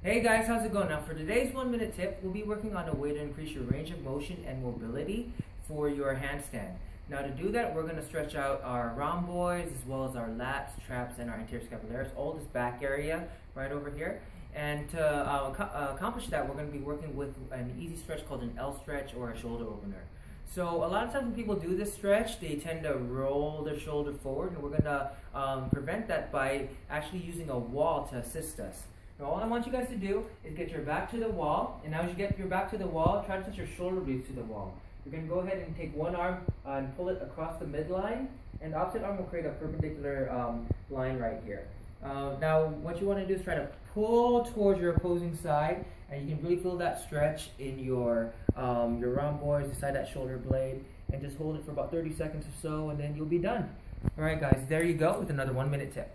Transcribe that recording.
Hey guys, how's it going? Now for today's one minute tip, we'll be working on a way to increase your range of motion and mobility for your handstand. Now to do that, we're going to stretch out our rhomboids as well as our lats, traps, and our anterior scapularis, all this back area right over here. And to uh, uh, accomplish that, we're going to be working with an easy stretch called an L stretch or a shoulder opener. So a lot of times when people do this stretch, they tend to roll their shoulder forward, and we're going to um, prevent that by actually using a wall to assist us. Now all I want you guys to do is get your back to the wall, and now as you get your back to the wall, try to touch your shoulder blades to the wall. You're going to go ahead and take one arm uh, and pull it across the midline, and the opposite arm will create a perpendicular um, line right here. Uh, now what you want to do is try to pull towards your opposing side, and you can really feel that stretch in your, um, your rhomboids, inside that shoulder blade, and just hold it for about 30 seconds or so, and then you'll be done. Alright guys, there you go with another one minute tip.